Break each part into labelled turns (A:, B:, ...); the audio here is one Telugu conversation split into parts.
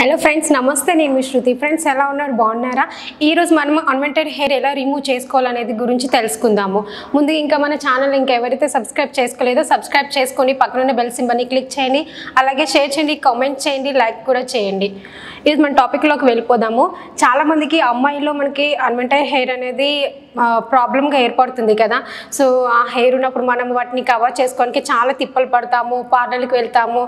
A: హలో ఫ్రెండ్స్ నమస్తే నేను మీ శృతి. ఫ్రెండ్స్ ఎలా ఉన్నారు? బాగున్నారా? ఈరోజు మనం అన్వెంటెడ్ హెయిర్ ఎలా రిమూవ్ చేసుకోవాలనేది గురించి తెలుసుకుందాము. ముందు ఇంకా మన ఛానల్ ఇంకా ఎవరైతే సబ్స్క్రైబ్ చేసుకోలేదో సబ్స్క్రైబ్ చేసుకొని పక్కనున్న బెల్ సింబల్ని క్లిక్ చేయండి. అలాగే షేర్ చేయండి కామెంట్ చేయండి లైక్ కూడా చేయండి. ఈరోజు మన టాపిక్లోకి వెళ్ళిపోదాము. చాలామందికి అమ్మాయిలో మనకి అన్వెంటెడ్ హెయిర్ అనేది ప్రాబ్లంగా ఏర్పడుతుంది కదా. సో ఆ హెయిర్ ఉన్నప్పుడు మనం వాటిని కవర్ చేసుకోవడానికి చాలా తిప్పలు పడతాము పార్లర్కి వెళ్తాము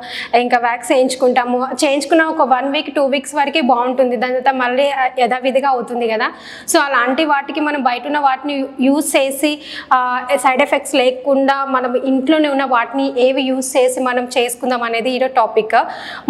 A: ఇంకా వ్యాక్స్ చేయించుకుంటాము చేయించుకున్న ఒక వన్ వీక్ టూ వీక్స్ వరకే బాగుంటుంది. దాని తర్వాత మళ్ళీ యథావిధిగా అవుతుంది కదా. సో అలాంటి వాటికి మనం బయట ఉన్న వాటిని యూస్ చేసి సైడ్ ఎఫెక్ట్స్ లేకుండా మనం ఇంట్లోనే ఉన్న వాటిని ఏవి యూజ్ చేసి మనం చేసుకుందాం అనేది ఈరోజు టాపిక్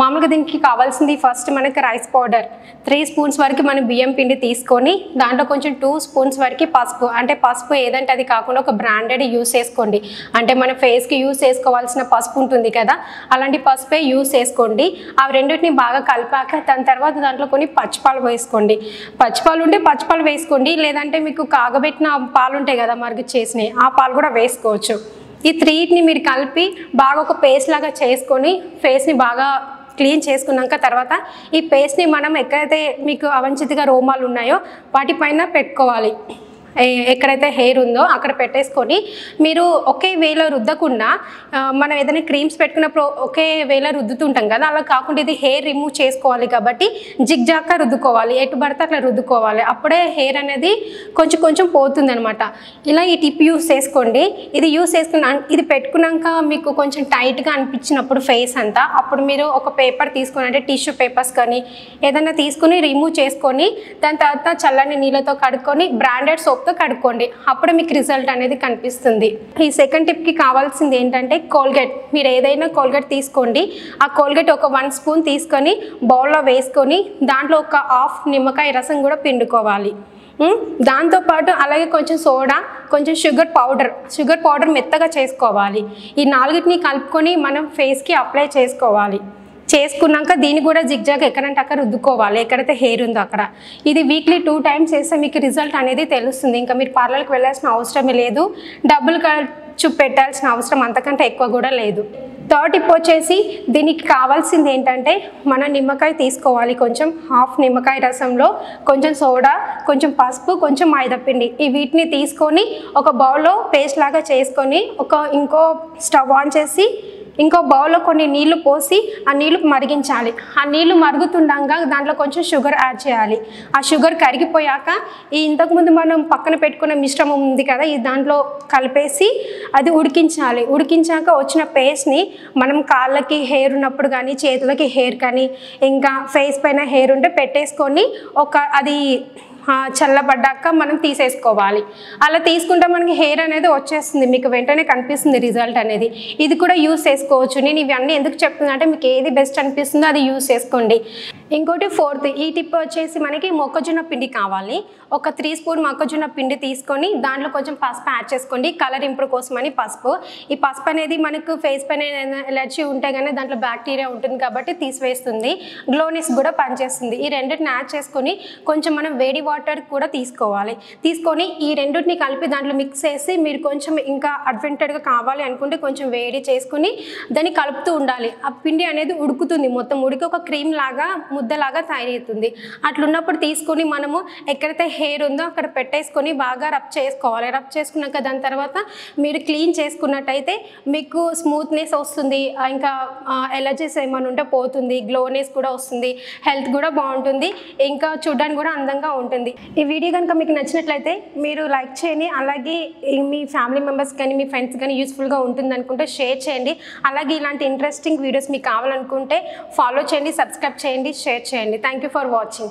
A: మామూలుగా దీనికి కావాల్సింది ఫస్ట్ మనకి రైస్ పౌడర్ త్రీ స్పూన్స్ వరకు మనం బియ్యం పిండి తీసుకొని దాంట్లో కొంచెం టూ స్పూన్స్ వరకు పసుపు అంటే పసుపు ఏదంటే అది కాకుండా ఒక బ్రాండెడ్ యూస్ చేసుకోండి. అంటే మన ఫేస్కి యూస్ చేసుకోవాల్సిన పసుపు ఉంటుంది కదా అలాంటి పసుపే యూస్ చేసుకోండి. ఆ రెండింటిని బాగా కలిపాక దాని తర్వాత దాంట్లో కొన్ని పచ్చిపాలు వేసుకోండి. పచ్చిపాలు ఉంటే పచ్చిపాలు వేసుకోండి లేదంటే మీకు కాగబెట్టిన పాలు ఉంటాయి కదా మరుగు చేసినవి ఆ పాలు కూడా వేసుకోవచ్చు. ఈ త్రీని మీరు కలిపి బాగా ఒక పేస్ట్ లాగా చేసుకొని ఫేస్ని బాగా క్లీన్ చేసుకున్నాక తర్వాత ఈ పేస్ట్ని మనం ఎక్కడైతే మీకు అవంచితిగా రోమాలు ఉన్నాయో వాటిపైన పెట్టుకోవాలి. ఎక్కడైతే హెయిర్ ఉందో అక్కడ పెట్టేసుకొని మీరు ఒకే వేలో రుద్దకుండా మనం ఏదైనా క్రీమ్స్ పెట్టుకున్నప్పుడు ఒకే వేలో రుద్దుతుంటాం కదా అలా కాకుండా ఇది హెయిర్ రిమూవ్ చేసుకోవాలి కాబట్టి జిగ్ జాగ్గా రుద్దుకోవాలి ఎటు పడితే అట్లా రుద్దుకోవాలి. అప్పుడే హెయిర్ అనేది కొంచెం కొంచెం పోతుంది అనమాట ఇలా ఈ టిప్ యూస్ చేసుకోండి. ఇది యూస్ చేసుకున్న ఇది పెట్టుకున్నాక మీకు కొంచెం టైట్గా అనిపించినప్పుడు ఫేస్ అంతా అప్పుడు మీరు ఒక పేపర్ తీసుకొని అంటే టిష్యూ పేపర్స్ కానీ ఏదైనా తీసుకొని రిమూవ్ చేసుకొని దాని తర్వాత చల్లని నీళ్ళతో కడుక్కొని బ్రాండెడ్ సోప్ సోప్తో కడుక్కోండి. అప్పుడు మీకు రిజల్ట్ అనేది కనిపిస్తుంది. ఈ సెకండ్ టిప్కి కావాల్సింది ఏంటంటే కోల్గేట్ మీరు ఏదైనా కోల్గేట్ తీసుకోండి. ఆ కోల్గేట్ ఒక వన్ స్పూన్ తీసుకొని బౌల్లో వేసుకొని దాంట్లో ఒక హాఫ్ నిమ్మకాయ రసం కూడా పిండుకోవాలి. దాంతోపాటు అలాగే కొంచెం సోడా కొంచెం షుగర్ పౌడర్ షుగర్ పౌడర్ మెత్తగా చేసుకోవాలి. ఈ నాలుగిటిని కలుపుకొని మనం ఫేస్కి అప్లై చేసుకోవాలి. చేసుకున్నాక దీన్ని కూడా జిగ్జాగ్ ఎక్కడంటే అక్కడ రుద్దుకోవాలి. ఎక్కడైతే హెయిర్ ఉందో అక్కడ. ఇది వీక్లీ టూ టైమ్స్ చేస్తే మీకు రిజల్ట్ అనేది తెలుస్తుంది. ఇంకా మీరు పార్లర్కి వెళ్ళాల్సిన అవసరమే లేదు. డబ్బులు ఖర్చు పెట్టాల్సిన అవసరం అంతకంటే ఎక్కువ కూడా లేదు. థర్డ్ టిప్ వచ్చేసి దీనికి కావాల్సింది ఏంటంటే మన నిమ్మకాయ తీసుకోవాలి. కొంచెం హాఫ్ నిమ్మకాయ రసంలో కొంచెం సోడా కొంచెం పసుపు కొంచెం మైదాపిండి ఈ వీటిని తీసుకొని ఒక బౌల్లో పేస్ట్ లాగా చేసుకొని ఒక ఇంకో స్టవ్ ఆన్ చేసి ఇంకో బౌల్లో కొన్ని నీళ్ళు పోసి ఆ నీళ్ళు మరిగించాలి. ఆ నీళ్ళు మరుగుతుండగా దాంట్లో కొంచెం షుగర్ యాడ్ చేయాలి. ఆ షుగర్ కరిగిపోయాక ఈ ఇంతకుముందు మనం పక్కన పెట్టుకున్న మిశ్రమం ఉంది కదా ఈ దాంట్లో కలిపేసి అది ఉడికించాలి. ఉడికించాక వచ్చిన పేస్ట్ని మనం కాళ్ళకి హెయిర్ ఉన్నప్పుడు కానీ చేతులకి హెయిర్ కానీ ఇంకా ఫేస్ పైన హెయిర్ ఉంటే పెట్టేసుకొని ఒక అది చల్లబడ్డాక మనం తీసేసుకోవాలి. అలా తీసుకుంటే మనకి హెయిర్ అనేది వచ్చేస్తుంది. మీకు వెంటనే కనిపిస్తుంది రిజల్ట్ అనేది. ఇది కూడా యూస్ చేసుకోవచ్చు. నేను ఇవన్నీ ఎందుకు చెప్తున్నా అంటే మీకు ఏది బెస్ట్ అనిపిస్తుందో అది యూస్ చేసుకోండి. ఇంకోటి ఫోర్త్ ఈ టిప్ వచ్చేసి మనకి మొక్కజొన్న పిండి కావాలి. ఒక త్రీ స్పూన్ మొక్కజొన్న పిండి తీసుకొని దాంట్లో కొంచెం పసుపు యాడ్ చేసుకోండి. కలర్ ఇంప్రూవ్ కోసమని పసుపు. ఈ పసుపు అనేది మనకు ఫేస్ పైన ఎలర్జీ ఉంటే కానీ దాంట్లో బ్యాక్టీరియా ఉంటుంది కాబట్టి తీసివేస్తుంది. గ్లోనెస్ కూడా పనిచేస్తుంది. ఈ రెండింటిని యాడ్ చేసుకొని కొంచెం మనం వేడి వాటర్ కూడా తీసుకోవాలి. తీసుకొని ఈ రెండింటిని కలిపి దాంట్లో మిక్స్ చేసి మీరు కొంచెం ఇంకా అడ్వెంటెడ్గా కావాలి అనుకుంటే కొంచెం వేడి చేసుకుని దాన్ని కలుపుతూ ఉండాలి. ఆ పిండి అనేది ఉడుకుతుంది. మొత్తం ఉడికి ఒక క్రీమ్ లాగా ముద్దలాగా తయారవుతుంది. అట్లున్నప్పుడు తీసుకొని మనము ఎక్కడైతే హెయిర్ ఉందో అక్కడ పెట్టేసుకొని బాగా రబ్ చేసుకోవాలి. రబ్ చేసుకున్నాక దాని తర్వాత మీరు క్లీన్ చేసుకున్నట్టయితే మీకు స్మూత్నెస్ వస్తుంది. ఇంకా ఎలర్జీస్ ఏమైనా ఉంటే పోతుంది. గ్లోనెస్ కూడా వస్తుంది. హెల్త్ కూడా బాగుంటుంది. ఇంకా చూడడానికి కూడా అందంగా ఉంటుంది. ఈ వీడియో కనుక మీకు నచ్చినట్లయితే మీరు లైక్ చేయండి. అలాగే మీ ఫ్యామిలీ మెంబర్స్ కానీ మీ ఫ్రెండ్స్ కానీ యూస్ఫుల్గా ఉంటుంది అనుకుంటే షేర్ చేయండి. అలాగే ఇలాంటి ఇంట్రెస్టింగ్ వీడియోస్ మీకు కావాలనుకుంటే ఫాలో చేయండి సబ్స్క్రైబ్ చేయండి షేర్ చేయండి. Thank you for watching